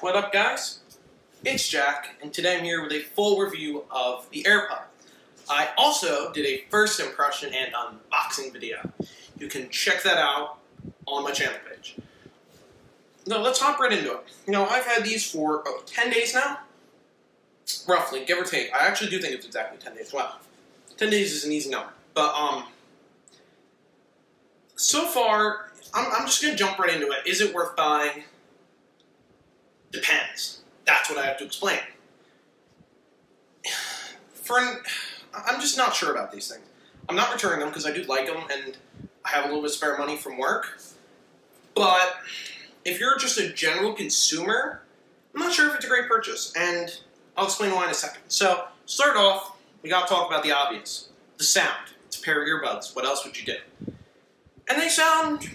What up guys? It's Jack, and today I'm here with a full review of the AirPod. I also did a first impression and unboxing video. You can check that out on my channel page. Now let's hop right into it. Know, I've had these for oh, 10 days now, roughly, give or take. I actually do think it's exactly 10 days. Wow. 10 days is an easy number. But, um, so far, I'm, I'm just going to jump right into it. Is it worth buying? Depends. That's what I have to explain. For I'm just not sure about these things. I'm not returning them because I do like them and I have a little bit of spare money from work. But if you're just a general consumer, I'm not sure if it's a great purchase. And I'll explain why in a second. So, start off, we got to talk about the obvious. The sound. It's a pair of earbuds. What else would you do? And they sound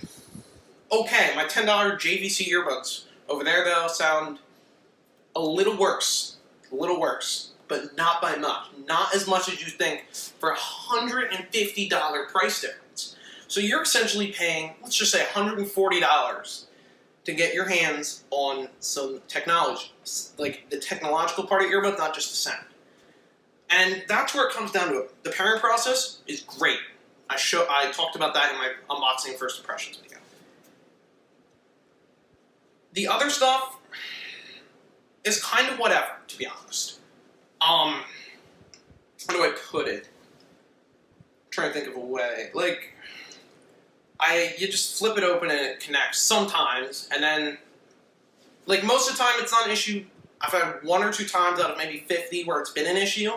okay. My $10 JVC earbuds over there, though, sound a little worse. A little worse. But not by much. Not as much as you think for a $150 price difference. So you're essentially paying, let's just say $140 to get your hands on some technology. Like the technological part of earbuds, not just the sound. And that's where it comes down to it. The pairing process is great. I show I talked about that in my unboxing first impressions video. The other stuff is kind of whatever, to be honest. Um, how do I put it? I'm trying to think of a way. Like, I you just flip it open and it connects sometimes, and then, like most of the time, it's not an issue. I've had one or two times out of maybe 50 where it's been an issue,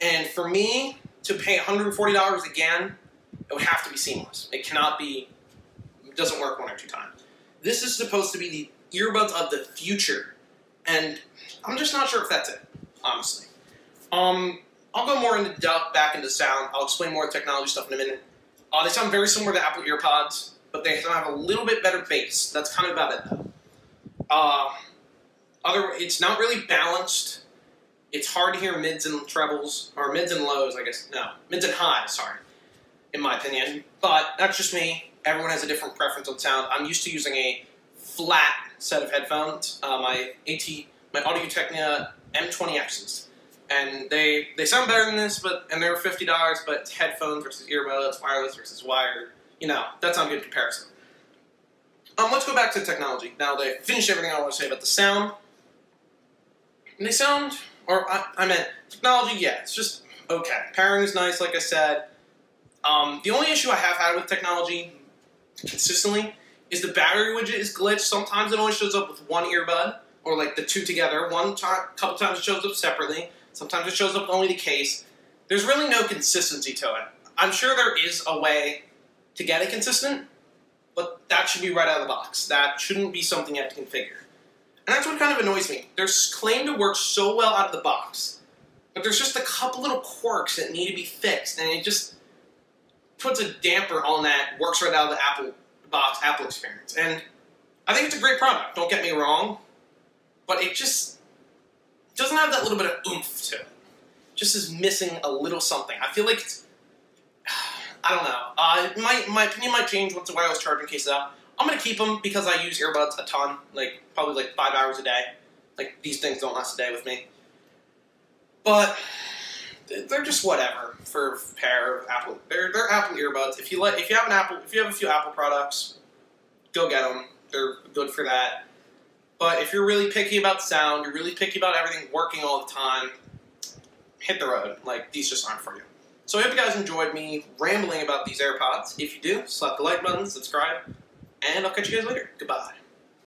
and for me to pay $140 again, it would have to be seamless. It cannot be, it doesn't work one or two times. This is supposed to be the earbuds of the future. And I'm just not sure if that's it, honestly. Um, I'll go more into depth back into sound. I'll explain more technology stuff in a minute. Uh, they sound very similar to Apple EarPods, but they have a little bit better bass. That's kind of about it, though. Uh, other, it's not really balanced. It's hard to hear mids and trebles, or mids and lows, I guess. No, mids and highs, sorry, in my opinion. But that's just me. Everyone has a different preference on sound. I'm used to using a flat set of headphones, uh, my AT, my Audio Technica M20Xs. And they, they sound better than this, but and they're $50, but headphones versus earbuds, wireless versus wired. You know, that's not a good comparison. Um, let's go back to technology. Now they finished everything I want to say about the sound. And they sound, or I, I meant technology, yeah, it's just okay. Pairing is nice, like I said. Um, the only issue I have had with technology consistently is the battery widget is glitched. Sometimes it only shows up with one earbud, or like the two together. One time, a couple times it shows up separately. Sometimes it shows up with only the case. There's really no consistency to it. I'm sure there is a way to get it consistent, but that should be right out of the box. That shouldn't be something you have to configure. And that's what kind of annoys me. They're claimed to work so well out of the box, but there's just a couple little quirks that need to be fixed, and it just puts a damper on that works right out of the Apple box Apple experience. And I think it's a great product, don't get me wrong, but it just doesn't have that little bit of oomph to it. Just is missing a little something. I feel like it's, I don't know. Uh, my, my opinion might change once the wireless charging case is out. I'm going to keep them because I use earbuds a ton, like probably like five hours a day. Like these things don't last a day with me. But they're just whatever for a pair of Apple. They're they're Apple earbuds. If you let if you have an Apple if you have a few Apple products, go get them. They're good for that. But if you're really picky about sound, you're really picky about everything working all the time, hit the road. Like these just aren't for you. So I hope you guys enjoyed me rambling about these AirPods. If you do, slap the like button, subscribe, and I'll catch you guys later. Goodbye.